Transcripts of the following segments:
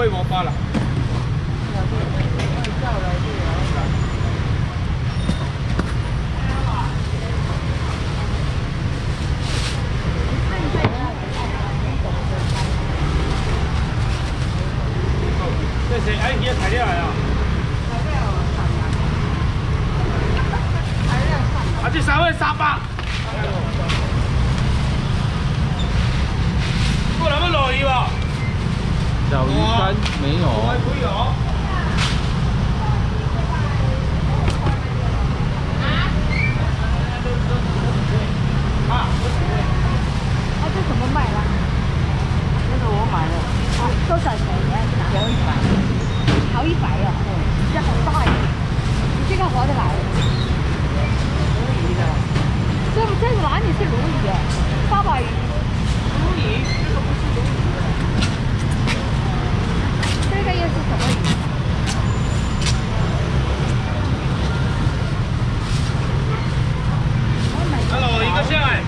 被我包了。多少钱？一条一百，好一百哦，这好大呀！你这个划得来？鲈鱼的，这、这个哪里是鲈鱼啊？大白鱼，鲈鱼，这个不是鲈鱼。这个又是什么鱼？Hello，一个下。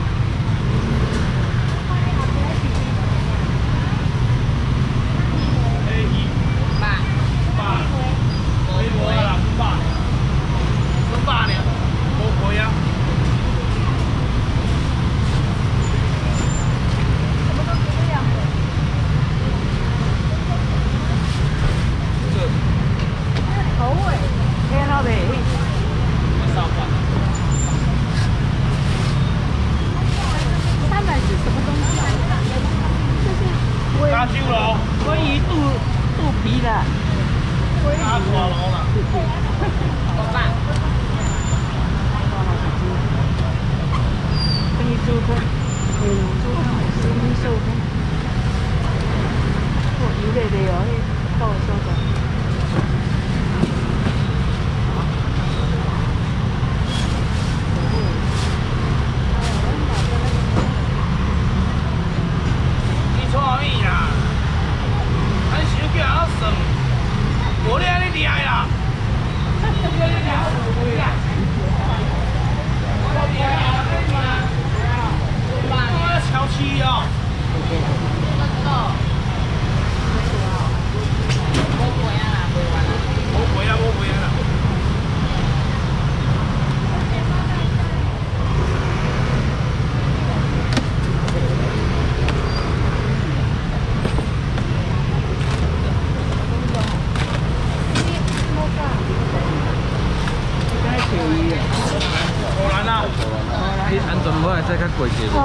安全帽会使较贵些，唔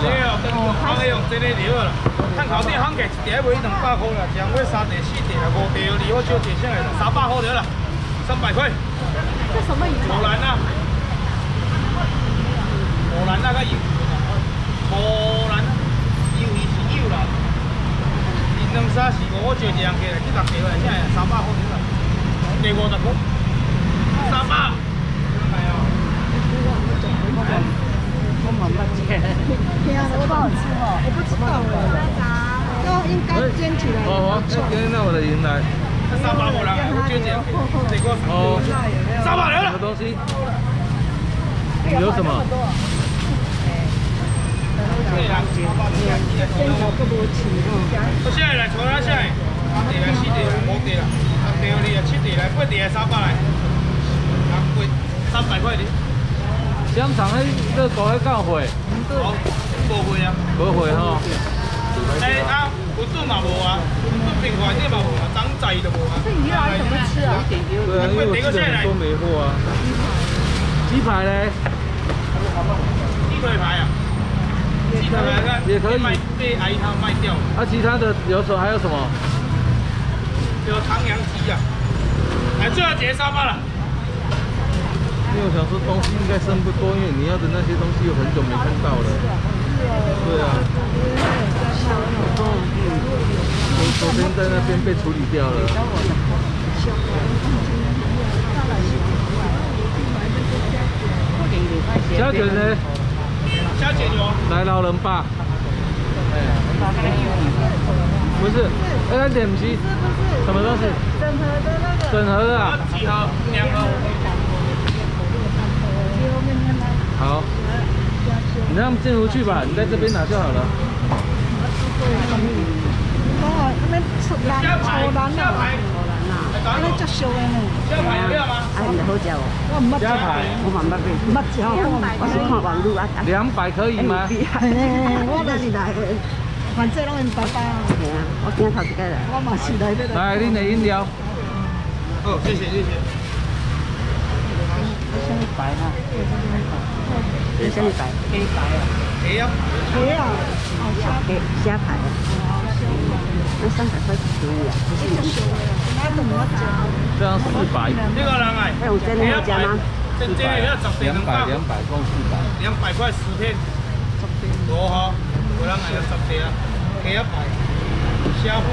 是啊。哦，一买两百块啦，买三、四，五，我少三百块就了，三百块。这什么鱼？木呐，木兰那个鱼，木，是有啦，二两三四五，我少样起来，去六叠来，剩个三百块就了，叠五十块。三把，我，不。我。都应该来。哦哦，捐。三，哦，三了。什么东西？有什么？六，七来，八来，三来。三百块的。香肠迄热狗迄够火，无火啊，无火哈。哎、欸、不炖啊，不炖平滑你嘛啊，当仔都无啊。那你要怎么吃啊？对啊，我吃多没货啊。鸡排嘞？鸡腿排啊？鸡腿排啊？也可以。被被阿姨他卖掉。啊，其他的有什还有什么？有唐扬鸡啊。哎，最后结沙发了。因为我想说东西应该剩不多，因为你要的那些东西有很久没看到了。对啊。我昨天在那边被处理掉了。小姐呢？小姐有。来老人吧。不是，二点七。什么东西？整合的那个。整合啊。好，你让他们进去吧，你在这边拿就好了。我，好！我，看啊。两百可以吗？我来，反正白白啊。我头。我。来，的饮料。哦，谢谢谢谢。先白，这什么牌？黑牌啊，哎呀，对啊，黑虾排啊，那三百块是便宜啊。这样四百，这个人哎，还有真的要十片两百两百，两百共四百。两百块十片，多哈，有人哎要十片啊，鸡仔排，虾排，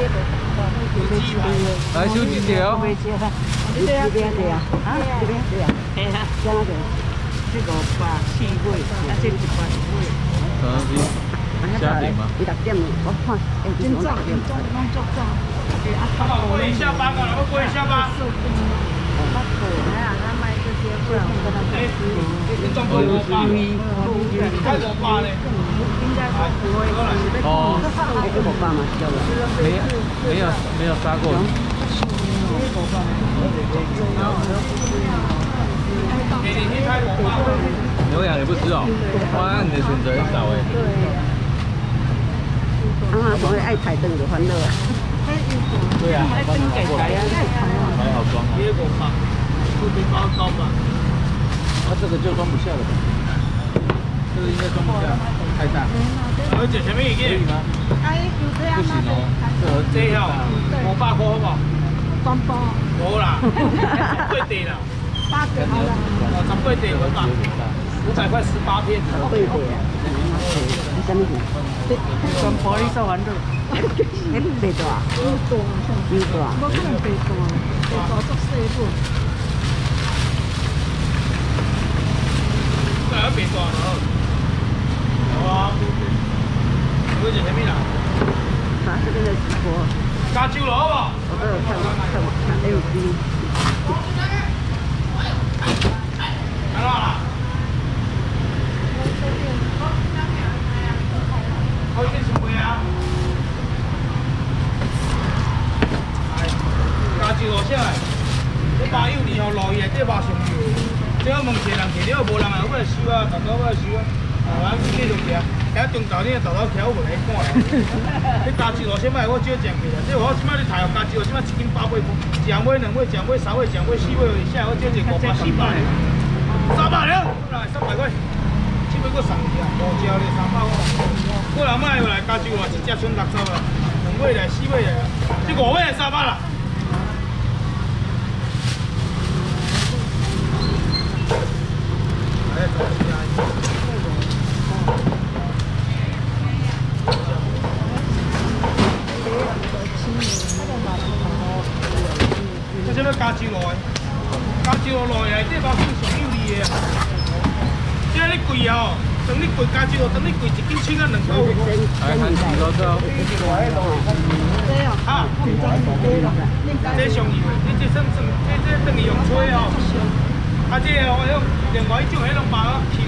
有鸡排，来收几条我？没吃哈，这边对啊，啊，这边对啊，嘿哈，加那个，这个把四尾，啊，这个是把尾。什么东西？虾饼吗？六点我看，哎，真早，真。早拢足早。他过一下班啊，要过一下班，哎，你赚不五百，开五百嘞，哦，哎，这五百嘛，对了。没没有没有杀过鱼。给你去开五百。牛羊也不吃哦。哇，你的选择很少哎。啊，所谓爱台灯就欢乐啊。对啊，帮你拿过来，好好装啊。别五百，不比包高吧？那这个就装不下了吧？这个应该装不下，太大。而且前面已经可以吗？哎，有这样不行哦，这盒这样五百块好不好？全部无啦，十八地啦，八个好啦。十八地五百，五百块十八片。对对啊。你什么鱼？跟玻璃烧完肉，哎，白大，有大像，有大。我可能白大，白大足细本。这还别多了。好啊，而且前面啦，啊，这边的直播，加酒了好不好？我都有看看看 LG。看到啦。好，这是咩啊？哎，加酒落下来，这麻油里哦，落去这麻上油。这我你豆豆徛我来看。你加酒落先摆，我少讲去啦。这我即摆你太阳加酒，即摆一斤八百块，上尾两尾，上尾三尾，上尾四尾，下我少一五百四百。三百了，来三百块。这边搁送去啊，五只咧三百块。我人买来加收啊，一只剩六十啊，两尾来四尾来啊，这五尾来三百啦。哎，走起来。这什么加酒落的？加酒落来，这包算上有利的啊。这你贵哦，等你贵加酒，等你贵一斤千啊两块。来看几个这哦。这样，啊，我唔知是对啦，应该这上油的，你这算算，这这等于用吹哦。啊，这个哦，用另外一种迄种包啊，Q，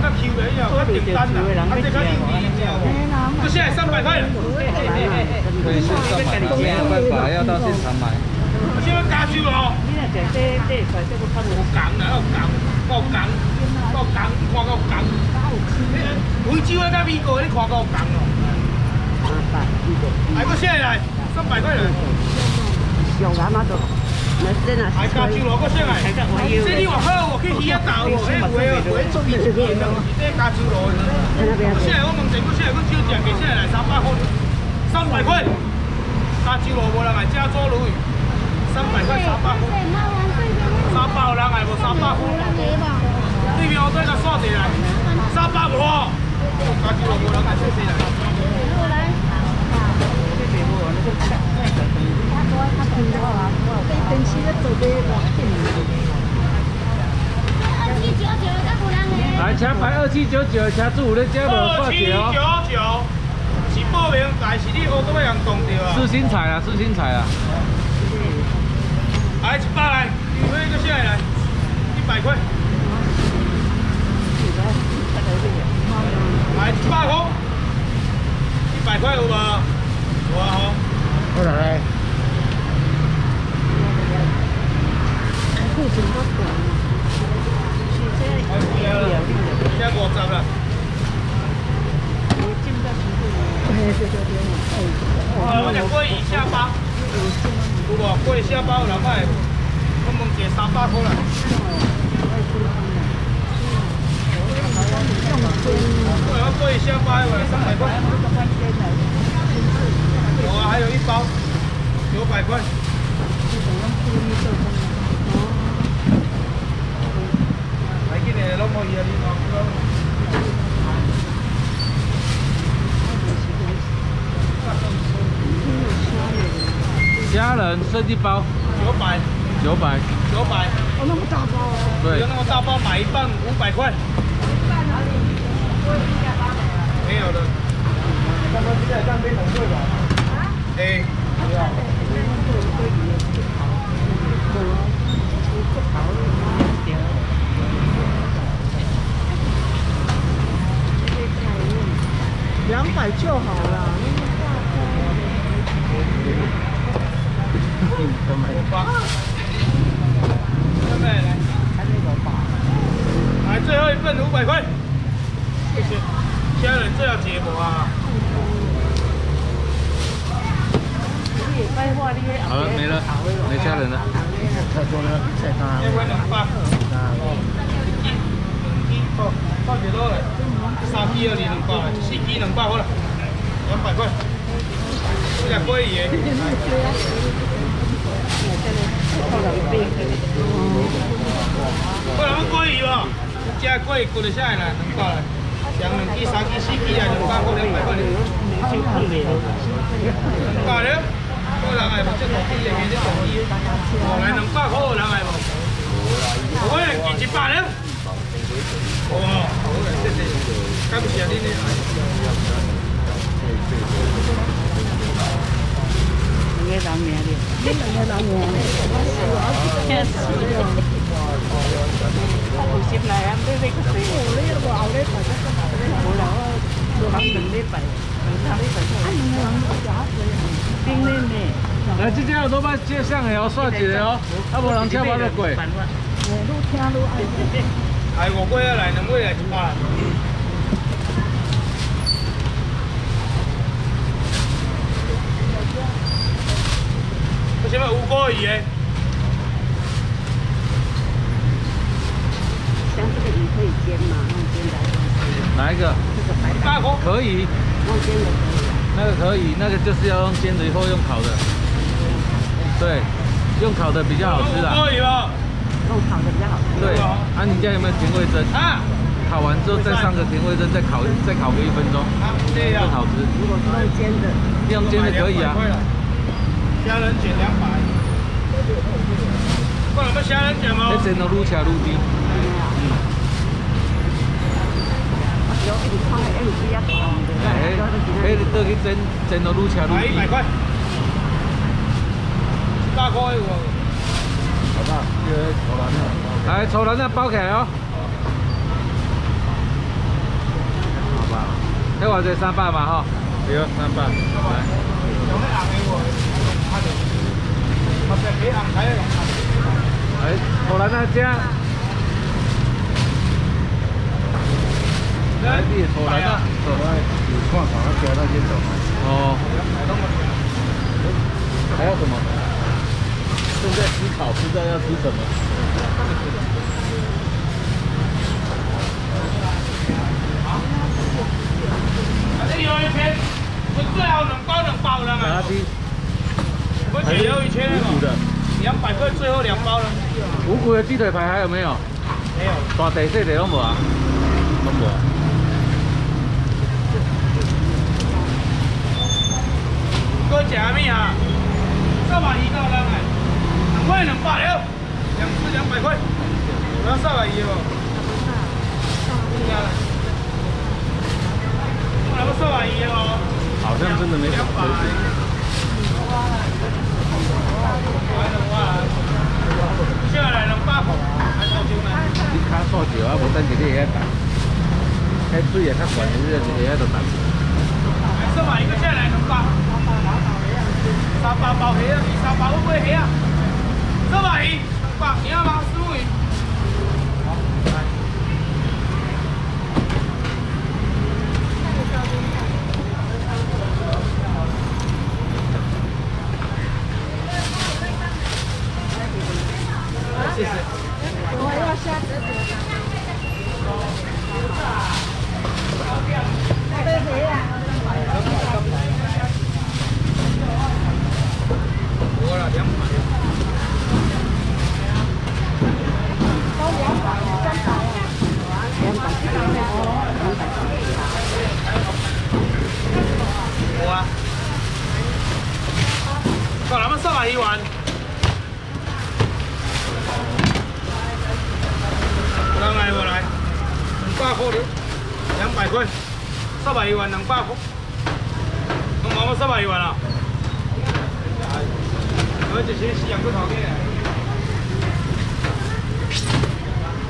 算较 Q 的迄种，较简单啦。啊，这较有利的，这现在三百块了。可以线上买吗？没有办法，要到现场买。这个加酒哦，你若食这这块这个较无有工啦，有工，够工，够工，看够工。非洲的甲美国，你看够工哦。麻烦，这个还个下来，三百块了。上啊嘛都，那这若还加酒罗个下来，这你往好，我去鱼仔岛哦，迄有诶，有诶，做一件哦，这加酒罗的。在我问一下，我下来我少食，给下来三百块，三百块。加酒罗无人来加做鲈鱼，三百块三百块，三百有人来无三百块。对面我再甲刷一来，三百无哦。加酒罗无人来，谢谢来。电视咧做这个，来，车牌二七九九，车主有咧加无挂二七桥？九九，是报名，但是你乌都要人讲着啊。四星彩啊，四星彩啊。来一百来，鱼尾个下来，一百块。来一百块，一百块有无？有啊吼。我来。库存都大嘛，是这哎，有了，现在五十了。我进到全部。嘿，对对对，哦，我讲贵以下包，有无？贵下包有人买？我问价三百块啦。我要贵下包的话，三百块。有啊，还有一包，九百块。来，今年拢可以啊，你讲。虾仁设计包九百，九百，九百，哦，那么大包哦。对有，那么大包买一半五百块。没有的。刚刚现在干非常贵吧？哎，两百就好了。五八。现在来，来最后一份五百块。谢谢。家人最要结果啊！好了，没了，没虾仁了。太多了，太大一份两百。哦，到几多了？三支要二两百，四支两百好了，两百块。这只贵嘢。过来我贵鱼哦，这贵过得下来啦，两百啦。两两支、三支、四支啊，两百块、两百块。两百了，好人系无？这大支嘅，这大支。哦，来两百块好人系无？我人记一百了。哇，谢谢。感谢你哋。两个人名的，两个人名。吓死了！五十来啊，买买个水。我呢个后呢，大家都后呢。冇啦，我两两礼拜，两三礼拜。啊，两个人假水。冰冷的。来，这家有多把接上的哦，算一个哦，啊，无人车包得贵。我愈听愈爱。系五龟啊来，两龟来一百。为什么五个鱼诶？像这个鱼可以煎吗？用煎的。哪一个？这个白八块。可以，用煎的可以。那个可以，那个就是要用煎的或用烤的。对，用烤的比较好吃五啦。个鱼哦。用烤的比较好吃。对，啊，你家有没有甜味针？啊，烤完之后再上个甜味针，再烤再烤个一分钟，这样更。好吃。如果是用煎的，用煎的可以啊。虾仁卷两百。过来，我们虾仁卷吗。那煎到愈吃愈甜。有一直放在一直比较烤的。哎，迄个倒去蒸，蒸到愈吃愈甜。来一百块。大块有无？好吧，这个炒蓝的。来，炒蓝的包起来哦。好吧，这三百嘛哈。对，三百。来。有那红的无？看着。或者俾红睇啊？哎，炒蓝的这。来。有矿场，他加那些走。哦。还有什么？正在思考，不知道要吃什么。这有一千，我最好两包能包了嘛。拿去。我姐有一千五谷的。两百块，最后两包了。五谷的鸡腿排还有没有？没有。大地细地拢无啊？拢无啊。哥食咩啊？三百二到人哎，两块两百了，两只两百块，我要三百一哦。是啊。我来个三百一哦。好像真的没什么可以吃。下来两百块，还多少呢？你卡少少啊，无等下你会晓打。迄水也较悬，你就会晓就打。三这买一个下来两百。三百包虾啊，三百要买虾啊。这买鱼两百，你要吗？师傅鱼。好，来。谢谢。我要虾子子。对谁呀？多了两百。都两百，三百啊。两百，两百。我啊。够咱们三百一万。来来我来，两百块的，两百块，三百一万两百块，侬讲我三百一万啊？我这些是养个头的。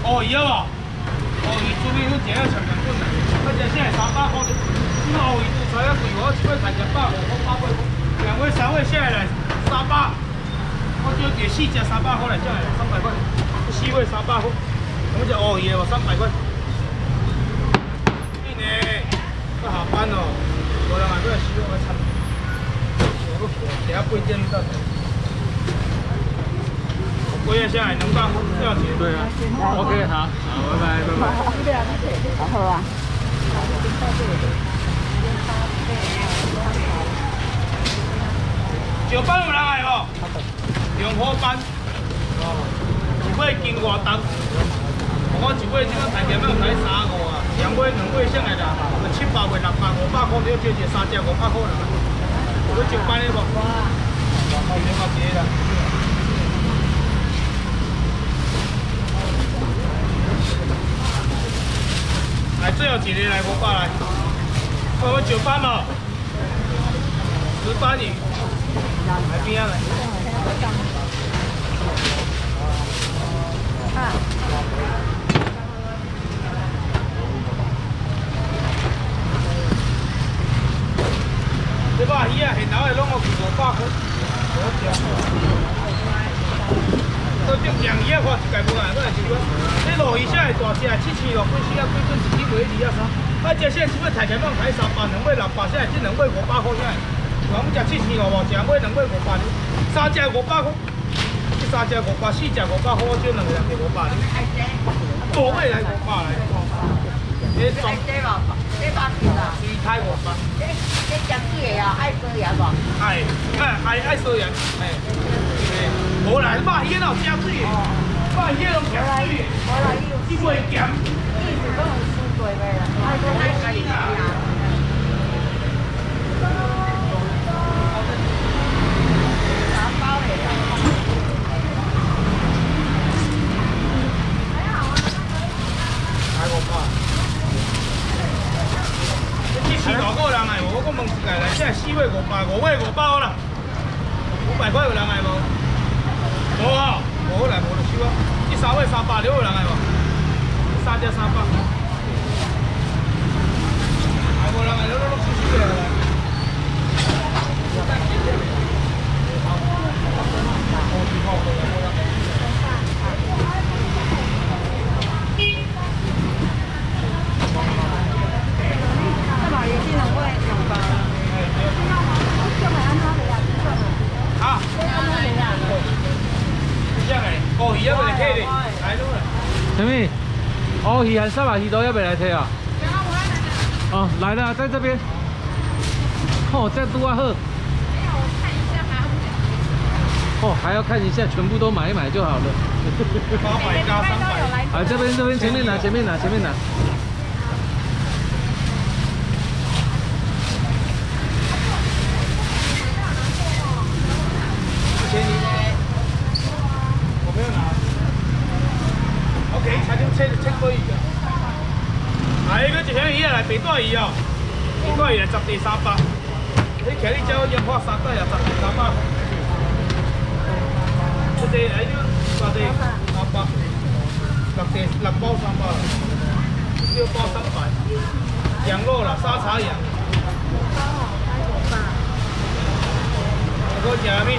哦，有啊，哦，伊做咩都这样长长棍的，而且现在三百块的，那哦，伊做菜要贵我只会赚一百五，我八百块，两位三位下来三百，我就给四只三百块来下来三百块，四位三百块。咁只鳄魚喎，三百蚊。呢你都下班咯，我兩萬都係少咗一七，我都第一杯煎得。我也下来能辦不要錢。对啊，OK，好，好，拜拜，拜拜。好啊。上班有人來無？用火班。一尾經外東，我一尾这个大件要睇三五啊，两尾两尾上来啦，七百塊、六百、五百块，你要招一三隻五百块啦。你上班的無？你冇接啦。最後一個來五百來，我我上班無？值班去，來邊啊來。这把鱼啊，现头的拢我五百块，都种养鱼啊，看一家无人，都来收啊。这路鱼啥会大只，七千六几斤啊，几吨一斤尾二啊三。啊，这些是要抬起来放抬三百，两尾六百，现在这两尾五百块啥？我们食七千五无，一尾两尾五百，三只五百块。三只五百，四只五百，好少两个人给五百哩。五尾来五百来。这装这吧，这把钱啦。鱼太五百。这这食水的啊，爱收盐无？爱，爱爱爱收盐，哎。无啦，肉鱼哪有加水？肉鱼拢加水的。无啦，伊袂咸。伊是讲有输过的啦，爱说爱家己啊。七千多个人来无？我讲问一下来，现在四尾五百，五尾五百好啦。五百块有人来无？无啊，无来无啊。这三位三百，了。有人来无？三只三百。还无人来，了了了，收收的来。哦，鱼要不来客的，来了。什么？哦，鱼和沙拉鱼都要不来贴啊？哦，来了，在这边。哦，这多好。哦，还要看一下，全部都买一买就好了。八百加三百。啊，这边这边前面拿，前面拿，前面拿。千一。我没有拿。OK，才就切切可以的。啊，一个一箱鱼啊，来白带鱼哦，白带鱼来十地三百。你看你叫烟花三袋啊，十地三百。这地来就八地三百，六地六包三百，六包三百。羊肉啦，沙茶羊。我食咩？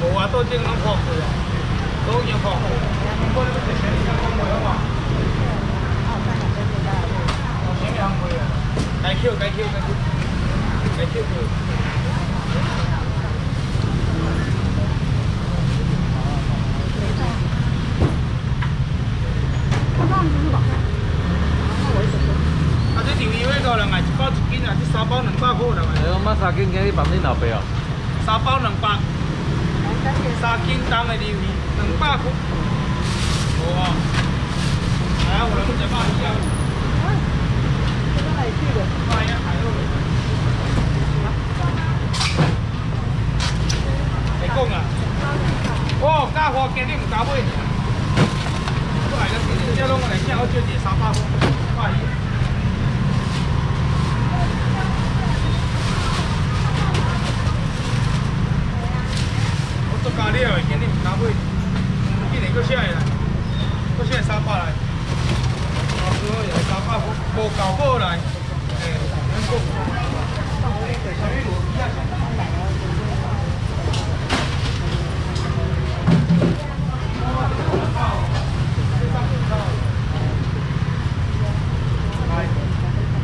无啊，到顶拢破过啊，都已经啊，该扣该扣该扣，该扣扣。啊，这牛油迄个人啊，一包一斤三斤今日放恁老爸哦。三包两百，三斤重的牛油两百块。我来一百一啊！哎呀，还有。会讲啊？哦，假货今日唔敢买。我来个，这拢来，今年搁写来，搁写三百来，啊，最后也三百，无够过来，诶，咱讲，啥物路？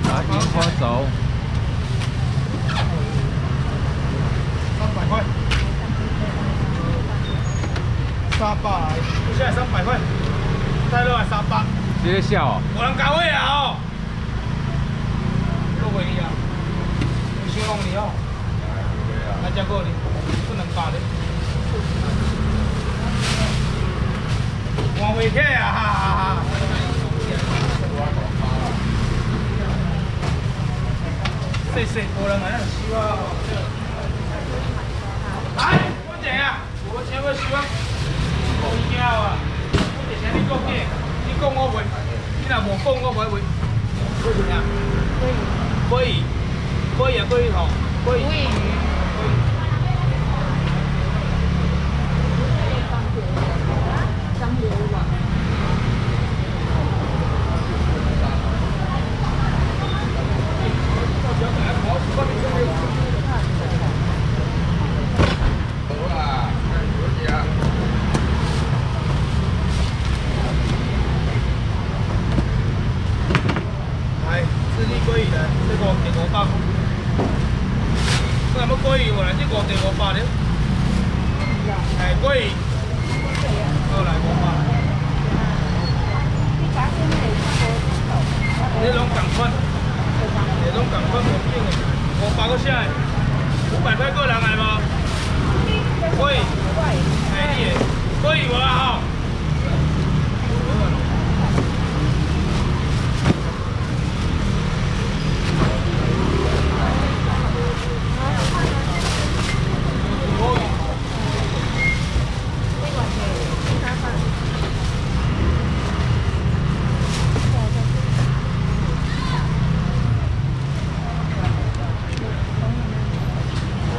拿樱花走，三百块，三百，现在三百块，再落来三百，直接笑哦。无人搞我啊哦，落袂去啊，有想弄你哦，来加过你，不能八的，换袂起啊，哈哈哈。细细无人来，收啊！来，我这啊，我请我收啊，无物件啊，我这请你讲嘅，你讲我袂，你若无讲我袂袂。为什么呀？鲑鱼，鲑海龟。过来，过来。你拢赶快，你拢赶快，我变了，我发个下来，五百块过来来吗？可以，可以，可以，我好。